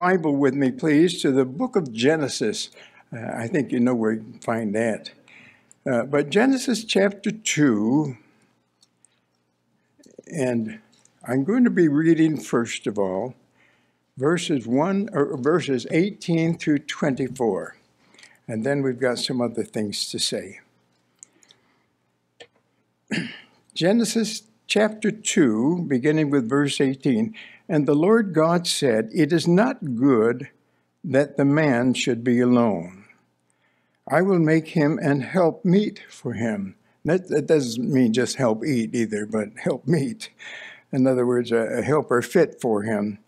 Bible with me, please, to the book of Genesis. Uh, I think you know where you can find that. Uh, but Genesis chapter 2, and I'm going to be reading first of all verses 1 or verses 18 through 24. And then we've got some other things to say. Genesis chapter 2, beginning with verse 18. And the Lord God said, It is not good that the man should be alone. I will make him an help meet for him. That, that doesn't mean just help eat either, but help meet. In other words, a, a helper fit for him.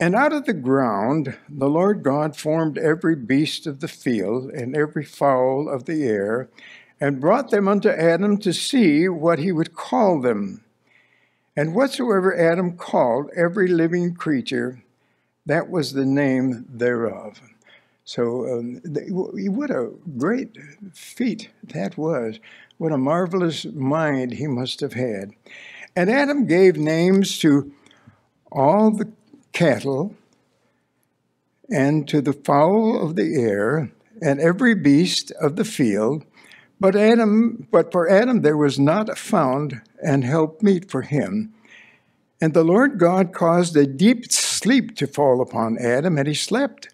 And out of the ground the Lord God formed every beast of the field and every fowl of the air, and brought them unto Adam to see what he would call them. And whatsoever Adam called every living creature, that was the name thereof. So, um, what a great feat that was. What a marvelous mind he must have had. And Adam gave names to all the cattle and to the fowl of the air and every beast of the field but Adam, but for Adam there was not found an helpmeet for him. And the Lord God caused a deep sleep to fall upon Adam, and he slept.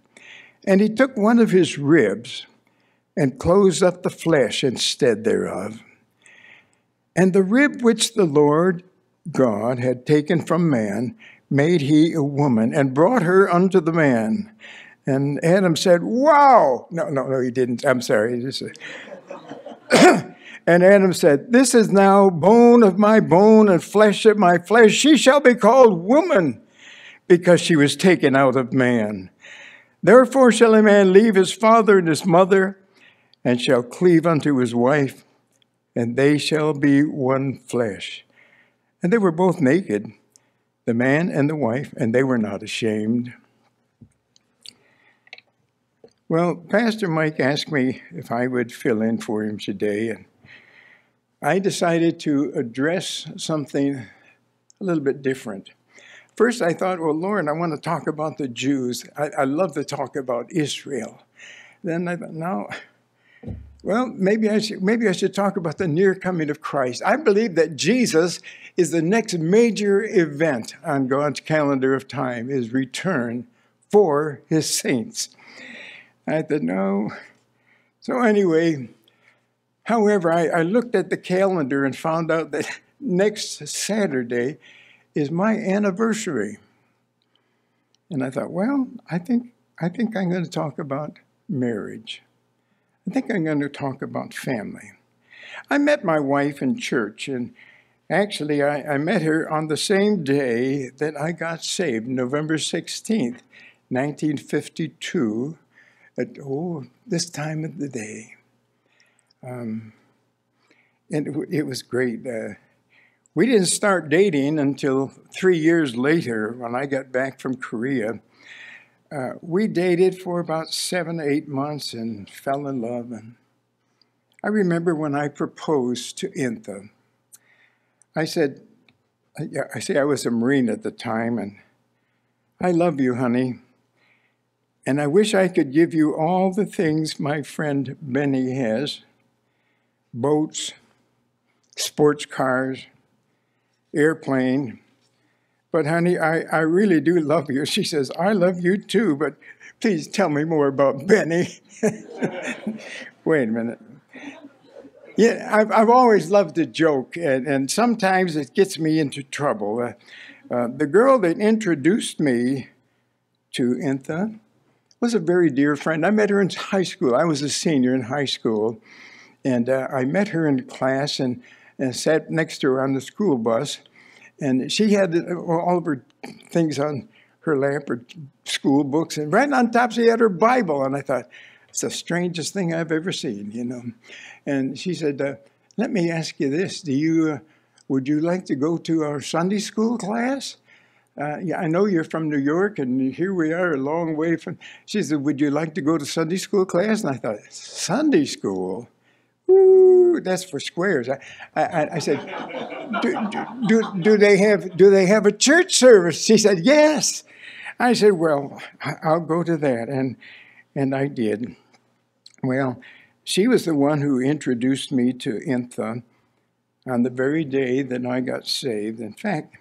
And he took one of his ribs and closed up the flesh instead thereof. And the rib which the Lord God had taken from man made he a woman and brought her unto the man. And Adam said, Wow! No, no, no, he didn't. I'm sorry. And Adam said, This is now bone of my bone and flesh of my flesh. She shall be called woman because she was taken out of man. Therefore shall a man leave his father and his mother and shall cleave unto his wife, and they shall be one flesh. And they were both naked, the man and the wife, and they were not ashamed. Well, Pastor Mike asked me if I would fill in for him today, and I decided to address something a little bit different. First, I thought, well, Lord, I want to talk about the Jews. I, I love to talk about Israel. Then I thought, no, well, maybe I, should, maybe I should talk about the near coming of Christ. I believe that Jesus is the next major event on God's calendar of time, his return for his saints. I said, no. So anyway, however, I, I looked at the calendar and found out that next Saturday is my anniversary. And I thought, well, I think, I think I'm going to talk about marriage. I think I'm going to talk about family. I met my wife in church, and actually, I, I met her on the same day that I got saved, November 16th, 1952 at oh this time of the day. Um, and it, it, was great. Uh, we didn't start dating until three years later when I got back from Korea. Uh, we dated for about seven, eight months and fell in love. And I remember when I proposed to Intha, I said, I say I was a Marine at the time, and I love you, honey. And I wish I could give you all the things my friend Benny has boats, sports cars, airplane. But honey, I, I really do love you. She says, I love you too, but please tell me more about Benny. Wait a minute. Yeah, I've, I've always loved to joke, and, and sometimes it gets me into trouble. Uh, uh, the girl that introduced me to Intha was a very dear friend. I met her in high school. I was a senior in high school, and uh, I met her in class and, and sat next to her on the school bus. And she had uh, all of her things on her lap, her school books, and right on top she had her Bible. And I thought, it's the strangest thing I've ever seen, you know. And she said, uh, "Let me ask you this: Do you uh, would you like to go to our Sunday school class?" Uh, yeah, I know you're from New York, and here we are a long way from. She said, Would you like to go to Sunday school class? And I thought, Sunday school? Ooh, that's for squares. I, I, I said, do, do, do, they have, do they have a church service? She said, Yes. I said, Well, I'll go to that. And, and I did. Well, she was the one who introduced me to Intha on the very day that I got saved. In fact,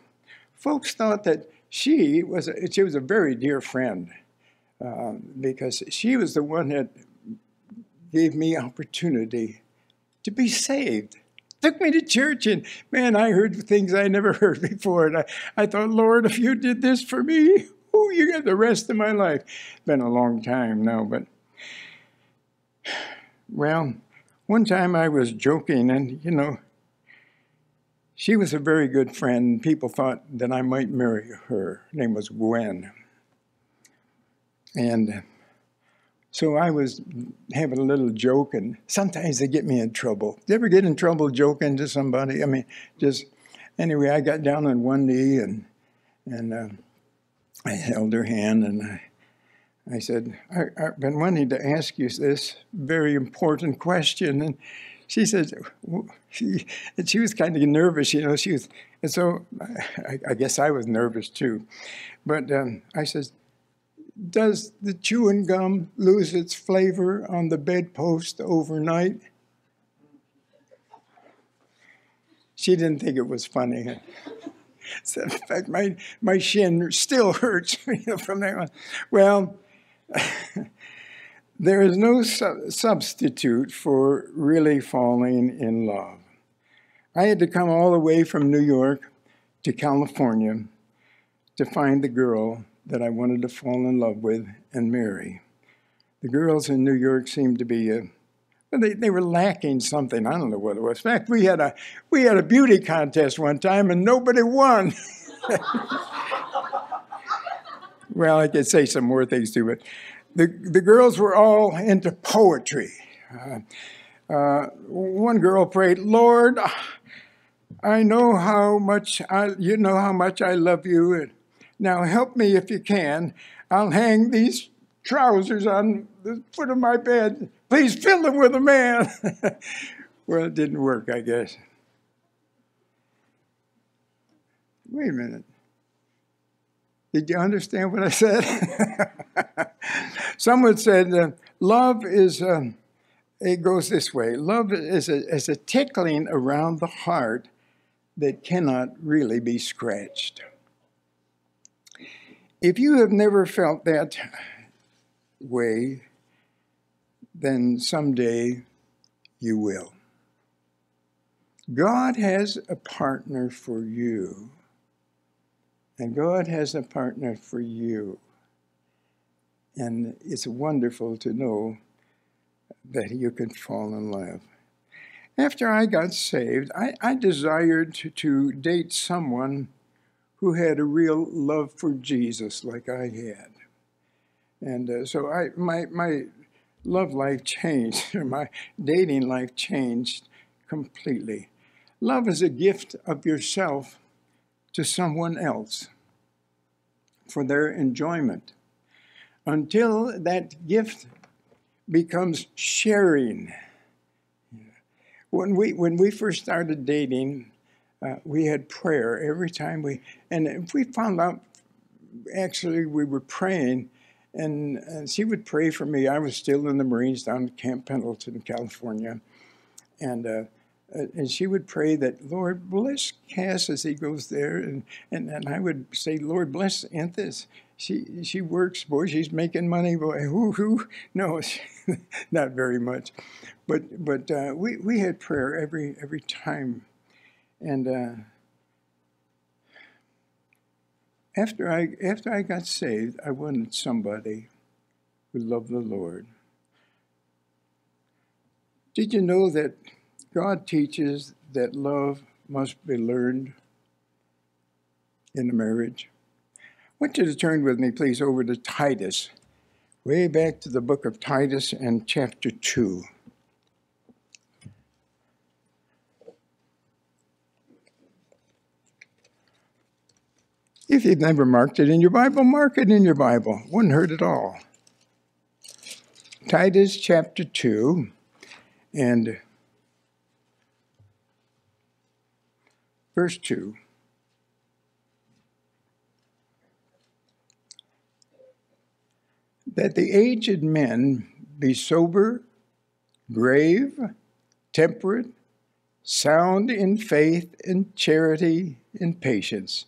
folks thought that she was a, she was a very dear friend um, because she was the one that gave me opportunity to be saved. Took me to church, and man, I heard things I never heard before. And I, I thought, Lord, if you did this for me, oh, you got the rest of my life. Been a long time now, but well, one time I was joking, and you know, she was a very good friend. People thought that I might marry her. Her name was Gwen. And so I was having a little joke, and sometimes they get me in trouble. You ever get in trouble joking to somebody? I mean, just anyway, I got down on one knee and and uh, I held her hand and I, I said, I, have been wanting to ask you this very important question. And she said, she, she was kind of nervous, you know. She was, and so I, I guess I was nervous too. But um, I said, does the chewing gum lose its flavor on the bedpost overnight? She didn't think it was funny. So in fact, my, my shin still hurts from that one. Well, there is no su- substitute for really falling in love. I had to come all the way from New York to California to find the girl that I wanted to fall in love with and marry. The girls in New York seemed to be, uh, they, they were lacking something. I don't know what it was. In fact, we had a, we had a beauty contest one time and nobody won. well, I could say some more things too, but the, the girls were all into poetry. Uh, uh, one girl prayed, Lord, I know how much I, you know how much I love you, and now help me if you can. I'll hang these trousers on the foot of my bed. Please fill them with a man. well, it didn't work, I guess. Wait a minute. Did you understand what I said? Someone said, uh, love is, um, it goes this way love is a, is a tickling around the heart that cannot really be scratched. If you have never felt that way, then someday you will. God has a partner for you, and God has a partner for you. And it's wonderful to know that you can fall in love. After I got saved, I, I desired to, to date someone who had a real love for Jesus like I had. And uh, so I, my, my love life changed, my dating life changed completely. Love is a gift of yourself to someone else for their enjoyment until that gift becomes sharing. When we, when we first started dating, uh, we had prayer every time we, and we found out, actually, we were praying, and, and she would pray for me. I was still in the Marines down at Camp Pendleton, California, and uh, and she would pray that Lord bless Cass as he goes there, and and, and I would say, Lord bless Anthis. She she works, boy. She's making money, boy. Whoo hoo. No, not very much, but but uh, we we had prayer every every time and uh, after I after I got saved, I wanted somebody who loved the Lord. Did you know that God teaches that love must be learned in a marriage? I want you to turn with me, please, over to Titus, way back to the book of Titus and chapter 2. If you've never marked it in your Bible, mark it in your Bible. Wouldn't hurt at all. Titus chapter 2 and verse 2. that the aged men be sober, grave, temperate, sound in faith, in charity, in patience.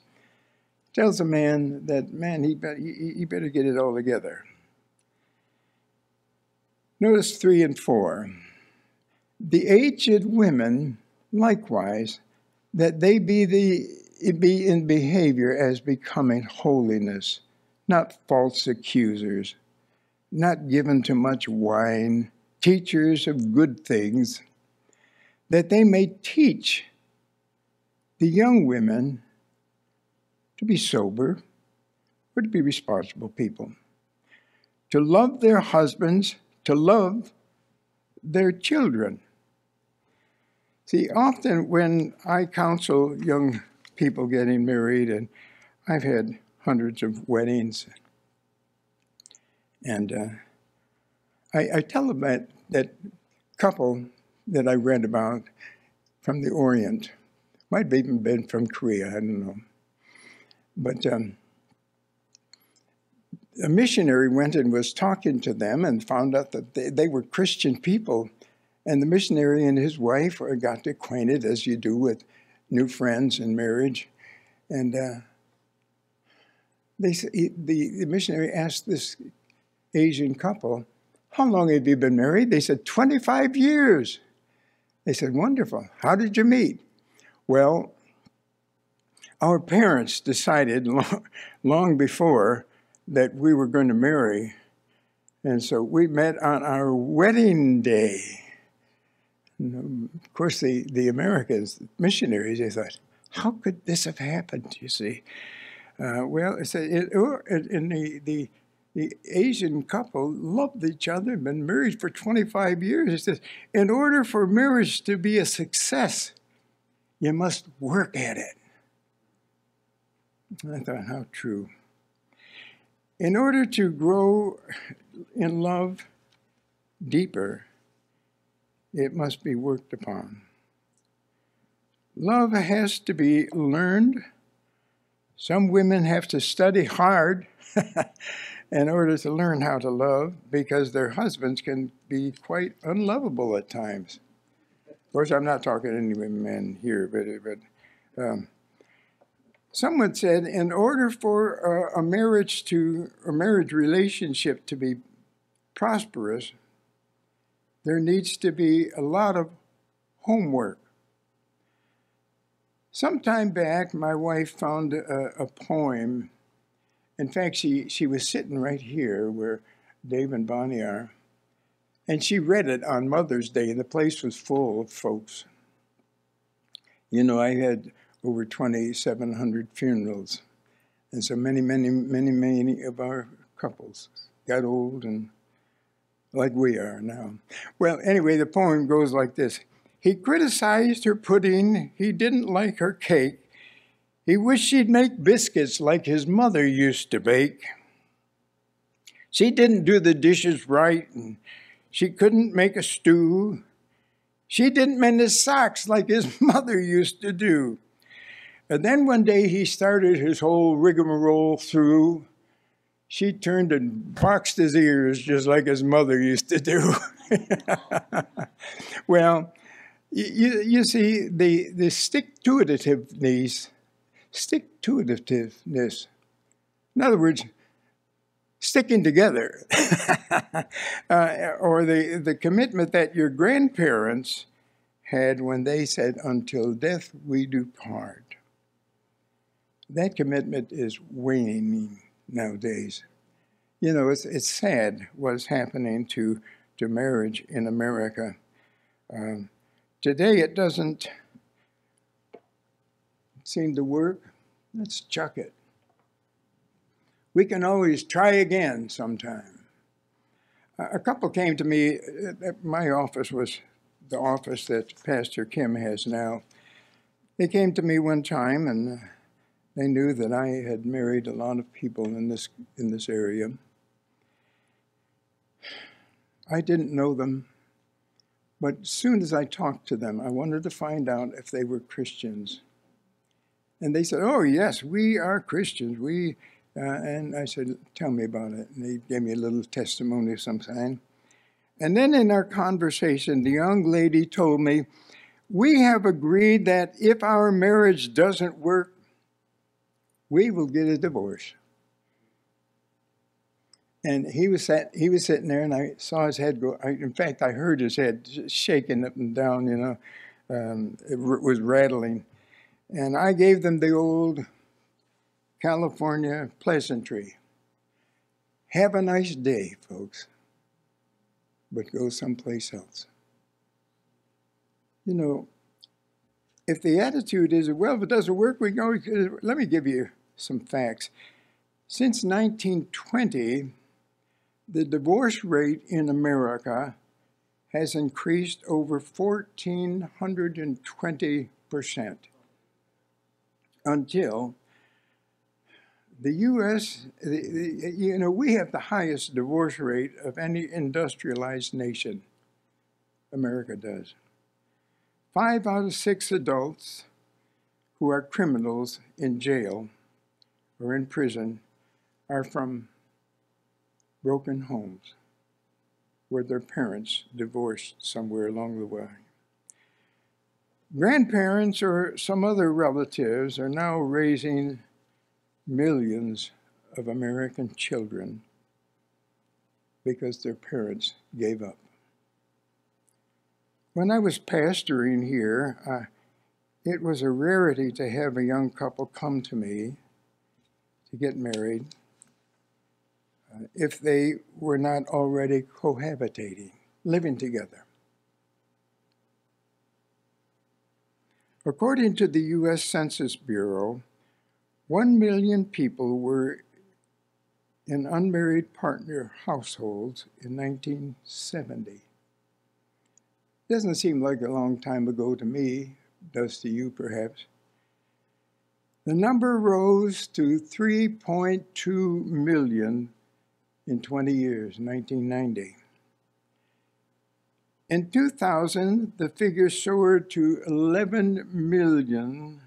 Tells a man that, man, he, better, he, better get it all together. Notice three and four. The aged women, likewise, that they be, the, be in behavior as becoming holiness, not false accusers, not given to much wine, teachers of good things, that they may teach the young women to be sober or to be responsible people, to love their husbands, to love their children. See, often when I counsel young people getting married, and I've had hundreds of weddings, and uh, I, I, tell them that that couple that I read about from the Orient might have even been from Korea, I don't know. But um, a missionary went and was talking to them and found out that they, they were Christian people. And the missionary and his wife got acquainted, as you do with new friends in marriage. And uh, they, the, the missionary asked this Asian couple, How long have you been married? They said, 25 years. They said, Wonderful. How did you meet? Well, our parents decided long, long before that we were going to marry. And so we met on our wedding day. And of course, the, the Americans, missionaries, they thought, how could this have happened, you see? Uh, well, it, it, in the, the the Asian couple loved each other, been married for 25 years. He says, in order for marriage to be a success, you must work at it. I thought, how true. In order to grow in love deeper, it must be worked upon. Love has to be learned. Some women have to study hard in order to learn how to love because their husbands can be quite unlovable at times. Of course, I'm not talking to any men here, but, but um, someone said in order for a, a marriage to a marriage relationship to be prosperous, there needs to be a lot of homework. Some time back, my wife found a, a poem in fact, she, she was sitting right here where Dave and Bonnie are, and she read it on Mother's Day, and the place was full of folks. You know, I had over 2,700 funerals, and so many, many, many, many of our couples got old and like we are now. Well, anyway, the poem goes like this. He criticized her pudding, he didn't like her cake, he wished she'd make biscuits like his mother used to bake. She didn't do the dishes right, and she couldn't make a stew. She didn't mend his socks like his mother used to do. And then one day he started his whole rigmarole through. She turned and boxed his ears just like his mother used to do. well, you, you see, the, the stick to itiveness stick to itiveness. In other words, sticking together, uh, or the, the commitment that your grandparents had when they said, Until death we do part. That commitment is waning nowadays. You know, it's, it's sad what's happening to, to marriage in America. Um, today it doesn't seem to work, let's chuck it. We can always try again sometime. A couple came to me, uh, my office was the office that Pastor Kim has now. They came to me one time and uh, they knew that I had married a lot of people in this, in this area. I didn't know them, but as soon as I talked to them, I wanted to find out if they were Christians. And they said, Oh, yes, we are Christians. We Uh, and I said, Tell me about it. And they gave me a little testimony of some kind. And then in our conversation, the young lady told me, We have agreed that if our marriage doesn't work, we will get a divorce. And he was sat, he was sitting there, and I saw his head go. I, in fact, I heard his head shaking up and down. You know, um, it was rattling. And I gave them the old California pleasantry. Have a nice day, folks, but go someplace else. You know, if the attitude is, well, if it doesn't work, we go. Let me give you some facts. Since 1920, the divorce rate in America has increased over 1,420 percent until the U.S., you know, we have the highest divorce rate of any industrialized nation. America does. Five out of six adults who are criminals in jail or in prison are from broken homes where their parents divorced somewhere along the way. Grandparents or some other relatives are now raising millions of American children because their parents gave up. When I was pastoring here, uh, it was a rarity to have a young couple come to me to get married uh, if they were not already cohabitating, living together. According to the U.S. Census Bureau, 1 million people were in unmarried partner households in 1970. Doesn't seem like a long time ago to me, does to you perhaps. The number rose to 3.2 million in 20 years, 1990. In 2000, the figure soared to 11 million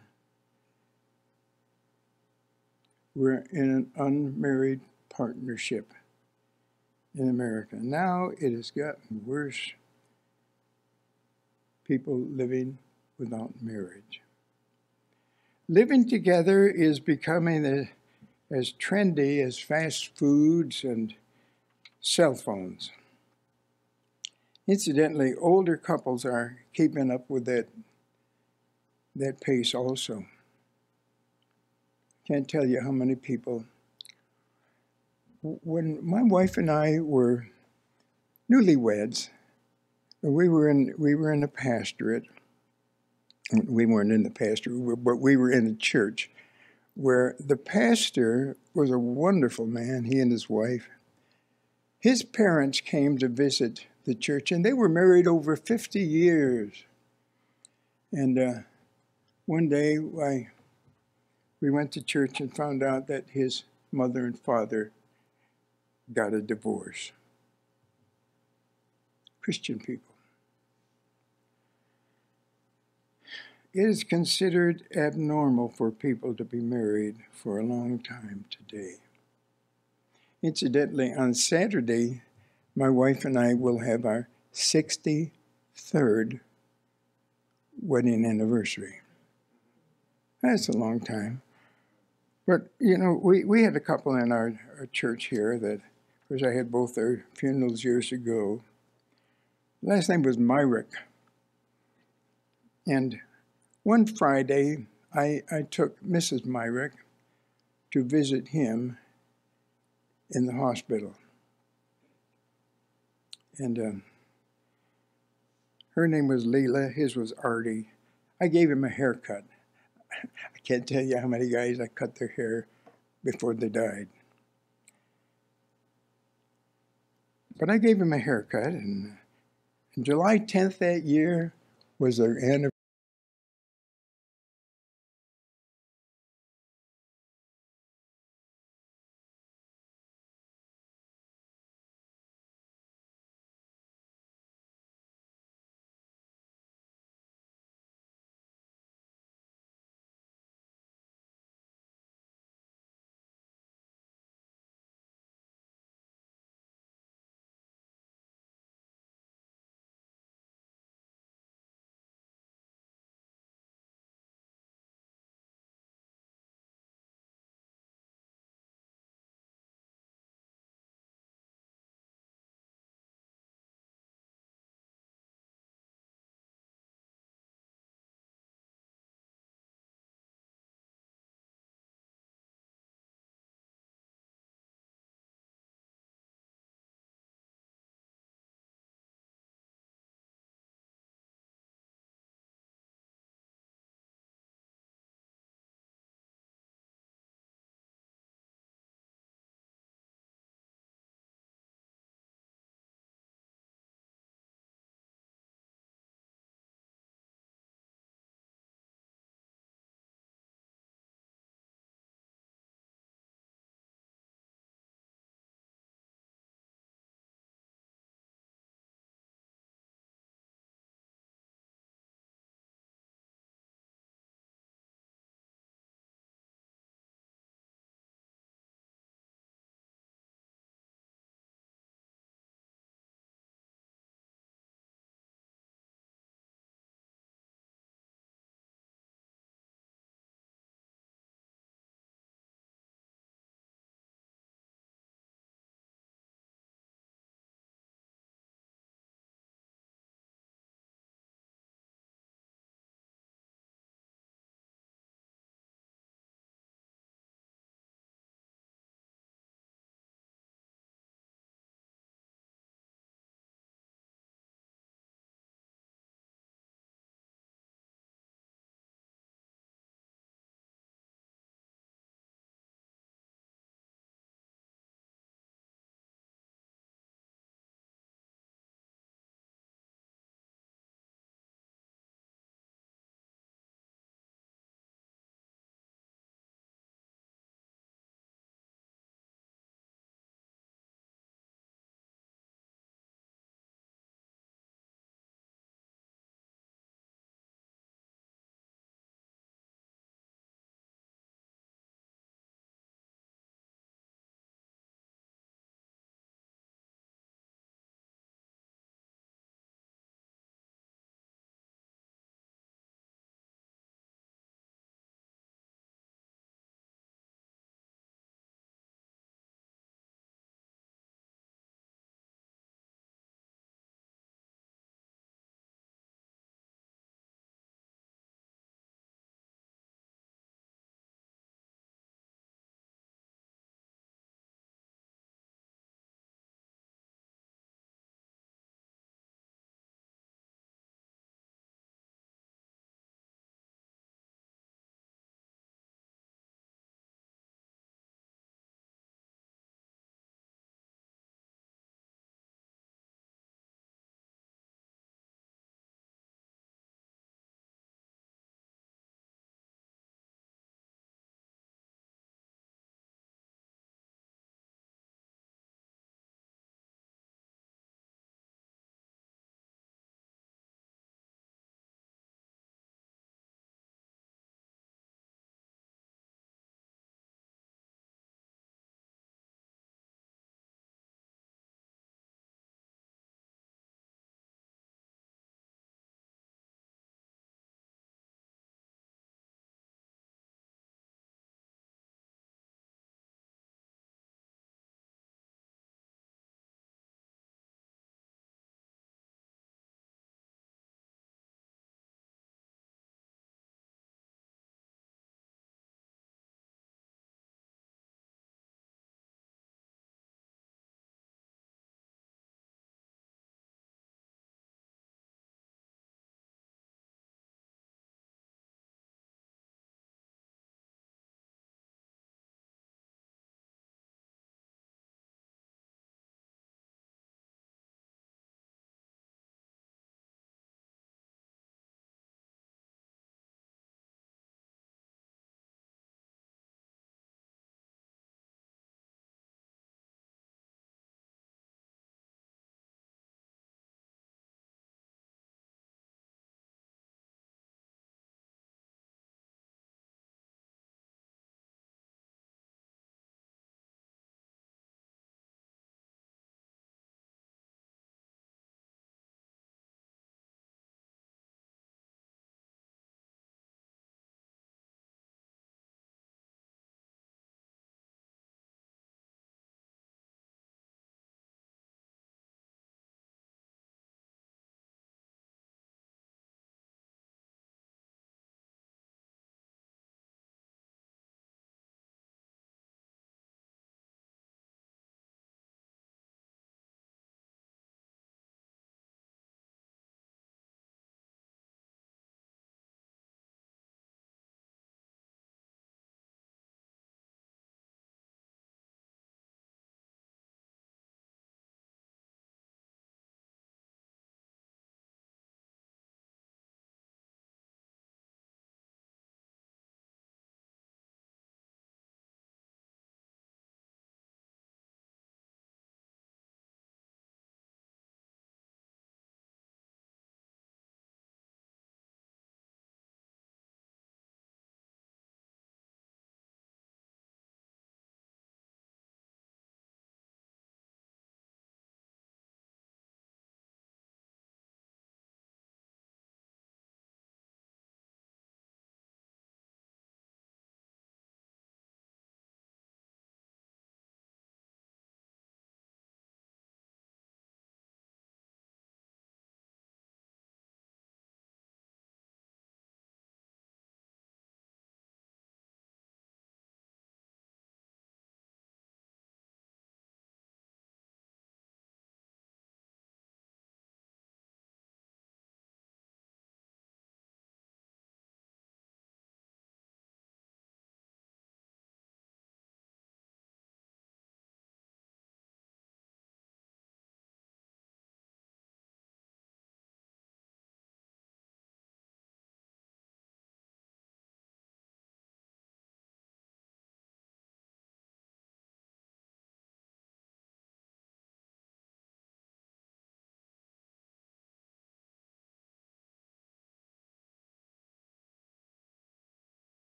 were in an unmarried partnership in America. Now it has gotten worse. People living without marriage. Living together is becoming a, as trendy as fast foods and cell phones. Incidentally, older couples are keeping up with that, that pace also. Can't tell you how many people. When my wife and I were newlyweds, we were in we were in the pastorate. We weren't in the pastor, but we were in the church, where the pastor was a wonderful man. He and his wife. His parents came to visit the church, and they were married over 50 years. And uh, one day, I we went to church and found out that his mother and father got a divorce. Christian people. It is considered abnormal for people to be married for a long time today. Incidentally, on Saturday, my wife and I will have our 63rd wedding anniversary. That's a long time. But, you know, we, we had a couple in our, our church here that, of course, I had both their funerals years ago. Last name was Myrick. And one Friday, I, I took Mrs. Myrick to visit him in the hospital. And um, her name was Leela, his was Artie. I gave him a haircut. I can't tell you how many guys I cut their hair before they died. But I gave him a haircut, and, and July 10th that year was their anniversary.